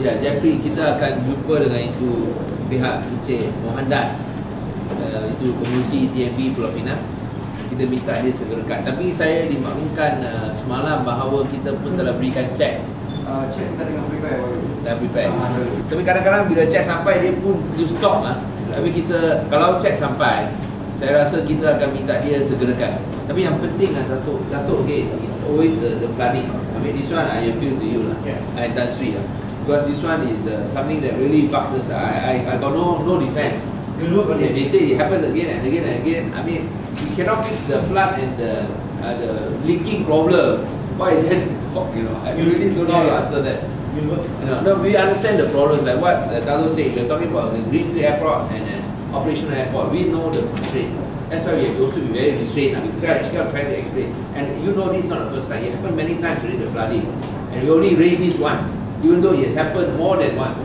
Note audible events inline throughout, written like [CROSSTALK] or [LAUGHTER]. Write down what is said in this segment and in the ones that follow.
Ya, Jeffrey, kita akan jumpa dengan itu pihak Encik Mohandas. Uh, itu Komisi TMB Pulau Pinang. Kita minta dia segerakan tapi saya dimaklumkan uh, semalam bahawa kita pun telah berikan cek. Uh, cek kita dengan prepare. dah prepare. Ah, ada. tapi kadang-kadang bila cek sampai dia pun you stop ah. tapi kita kalau cek sampai saya rasa kita akan minta dia segerakan tapi yang penting kan Datuk Datuk okay, it's always the, the flooding I mean this one I appeal to you lah. Yeah. I Tan Sri lah because this one is uh, something that really bugs us I, I, I got no, no defense We'll work on They, say it happens again and again and again. I mean, we cannot fix the flood and the uh, the leaking problem. Why is that? [LAUGHS] You know, I really don't know how to answer that. You know, no, we understand the problems. Like what uh, Dato said, we're talking about the Greenfield Airport and an operational airport. We know the constraint. That's why we have to also be very restrained. I mean, try, I'm trying to explain. And you know, this is not the first time. It happened many times during the flooding, and we only raised this once, even though it happened more than once.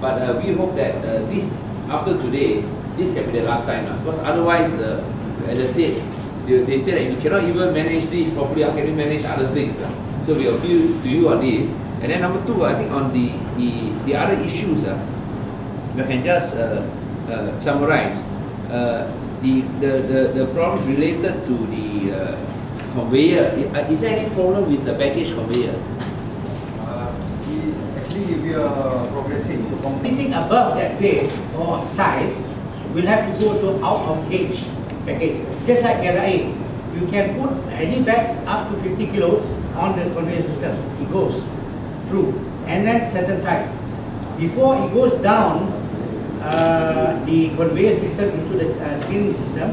But uh, we hope that uh, this, after today, this can be the last time. Uh, because otherwise, uh, as I said, they, they say that you cannot even manage this properly, how can you manage other things? Uh? So we appeal to you on this. And then number two, I think on the, the, the other issues, uh, you can just uh, uh, summarize. Uh, the, the, the, the problems related to the uh, conveyor, i- uh, is there any problem with the baggage conveyor? Actually, we are progressing. Anything above that weight or size we'll have to go to out of gauge package. Just like LA, you can put any bags up to 50 kilos on the conveyor system. It goes through and then certain size. Before it goes down uh, the conveyor system into the uh, screening system,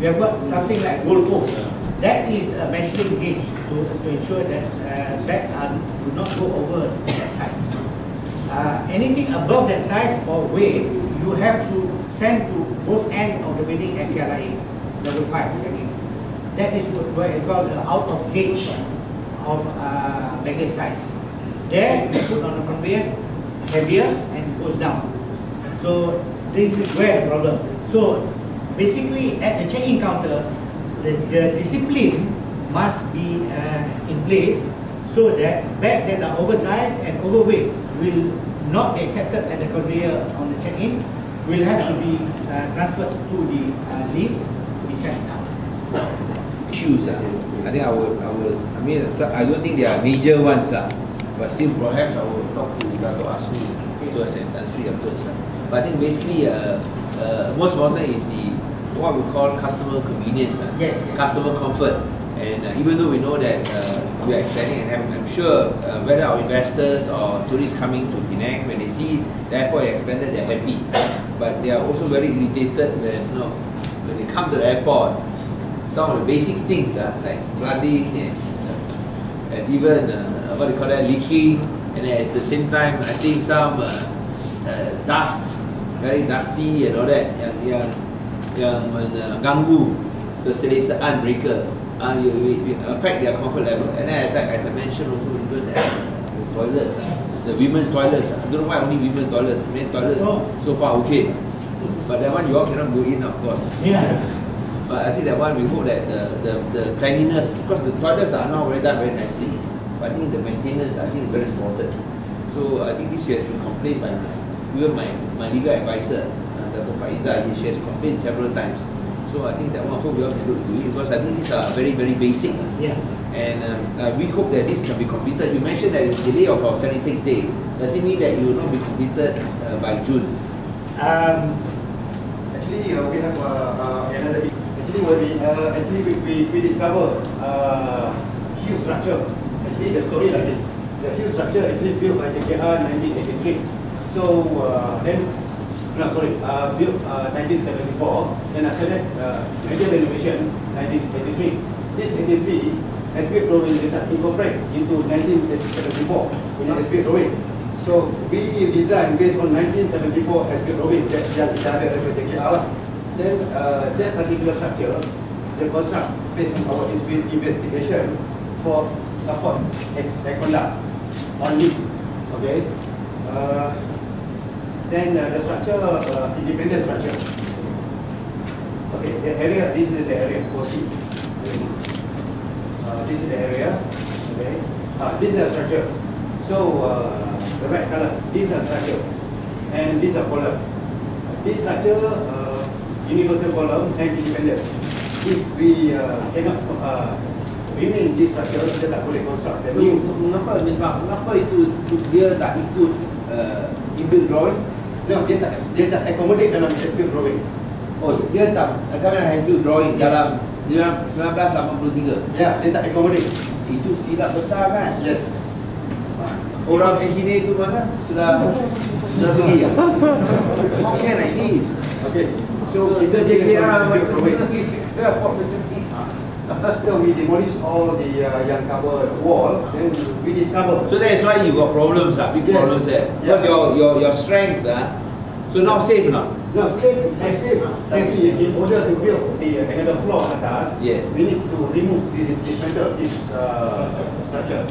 we have got something like gold post. That is a measuring gauge to, to ensure that uh, bags are, do not go over that size. Uh, anything above that size or weight, you have to send to both ends of the building at KLIA, level 5 again. That is what is called the out of gauge of uh, baggage size. There, you put on the conveyor, heavier and goes down. So this is where the problem. So basically at the check-in counter, the, the discipline must be uh, in place so that bags that are oversized and overweight will not be accepted at the conveyor on the check-in, will have to be uh, transferred to the uh, lift to be sent down. Issues, uh, I think I will, I I mean, I don't think they are major ones, uh, but still perhaps I will talk to Dato Asmi first and Tan Sri. Uh. But I think basically, uh, uh, most important is the, what we call customer convenience, uh, Yes, yes. customer comfort. And uh, even though we know that uh, we are expanding, and I'm, I'm sure uh, whether our investors or tourists coming to Penang, when they see the airport expanded, they're happy. But they are also very irritated when, you know, when they come to the airport, some of the basic things uh, like flooding and, uh, and even uh, what do you call that, leaking, and at the same time, I think some uh, dust, very dusty and all that, yang, yang, yang mengganggu keselesaan mereka, uh, you, you, you affect their comfort level. And then as I, as I mentioned also, even the toilets, uh, the women's toilets, uh, I don't know why only women's toilets, men toilets Oh. so far okay. But that one you all cannot go in of course. Yeah. [LAUGHS] But I think that one we hope that the, the, the cleanliness, because the toilets are now very done very nicely. But I think the maintenance I think is very important. So I think this has been complained by my, even my, my legal advisor, Dr. Faiza, she has complained several times. So I think that one hope we all can look to it because I think these are very, very basic. Yeah. And um, uh, we hope that this can be completed. You mentioned that it's delay of our 76 days. Does it mean that you will not be completed uh, by June? Um, Actually, uh, we have uh, uh, another. Actually, when we uh, actually we, we, we discover uh, huge structure. Actually, the story like this. The huge structure actually built by KKR 1983. So uh, then, no sorry, uh, built uh, 1974. Then after that, uh, major renovation 1983. This 83 SBA drawing data incorporate into 1974 in SBA drawing. So we designed based on 1974 SBA drawing that yang kita ada dari KKR lah. Then uh, that particular structure, the construct based on our inspe- investigation for support as air conduct only. Okay. Uh, then uh, the structure, uh, independent structure. Okay, the area, this is the area, OC. Uh, this is the area, okay. Uh, this is the structure. So, uh, the red color. These are structure, and these are column. This structure, uh, universal column and independent. If we uh, cannot uh, remain this structure, kita tak boleh construct the new. Mengapa? Mengapa itu, dia tak ikut uh, inbuilt drawing? No, dia tak dia tak accommodate dalam SPF drawing. Oh, dia tak akan inbuilt drawing dalam 1983. Ya, dia tak accommodate. Itu silap besar kan? Yes. Orang engineer itu mana? Sudah sudah pergi ya? How can like this? Okay. So, kita JKR JKR macam ni, JKR apa [LAUGHS] So we demolish all the uh, yang cover the wall, then we discover. So that's why you got problems lah, big Yes. problems there. Because Yeah. your your your strength ah. So now safe now. No, safe, safe, safe. Tapi in order to build the uh, another floor atas, Yes. we need to remove this dismantle this uh, structure.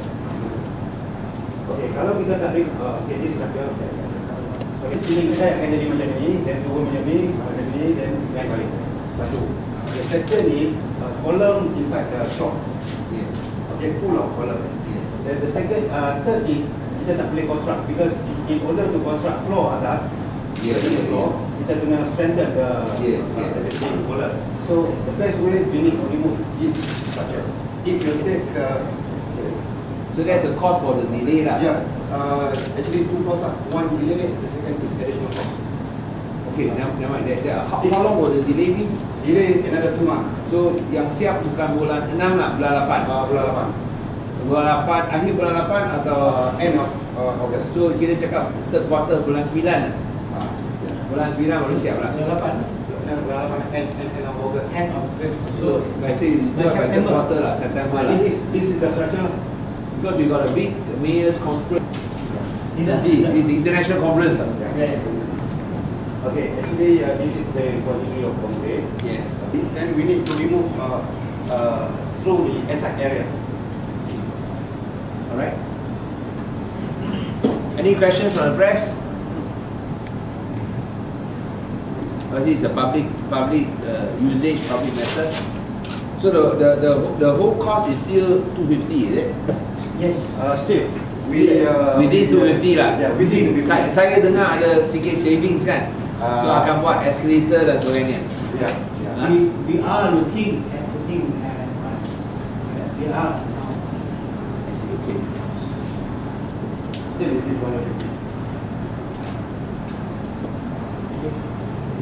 Okay, kalau kita tak remove uh, okay, this structure, okay, ceiling kita akan jadi macam ni, then turun macam ni, macam ni, then naik balik. Satu. The second is uh, column inside the shop. Yeah. Okay, full of column. Then the second, uh, third is kita tak boleh construct because in order to construct floor atas, Yeah, yeah, floor, kita kena strengthen the Yes, uh, yes. the chain column. So the best way we need to remove this structure. It will take uh, So that's the cost for the delay lah. yeah, uh, actually two costs lah. One delay, the second is additional cost. Okay, never never mind. That, that, how, how long will the delay be? Delay another two months. So yang siap bukan bulan 6 lah, bulan 8. Uh, bulan 8. Bulan 8, akhir bulan 8 atau Uh, end of uh, August. so kita cakap third quarter bulan 9 lah. Uh, Bulan 9 baru siap lah. Bulan 8. bulan 8 end, end, end of August. End of August. So, let's say by third September. quarter lah, September lah. This is this is the structure. Because we got a big mayor's conference. Tidak. This is international conference. lah. Yeah. Okay, actually uh, this is the quantity of concrete. Yes. Then we need to remove uh, uh, through the SI area. Alright. Any questions from the press? Because this is a public, public uh, usage, public matter. So the, the, the, the whole cost is still 250, is it? Yes. Uh, still, we uh, within 250 lah. Yeah, within Saya, 250. saya dengar ada sikit savings kan. So Ah. akan buat escalator dan sebagainya. Yeah, yeah. Huh? We, we are looking at putting uh, uh, we are now. Okay. Still within 150.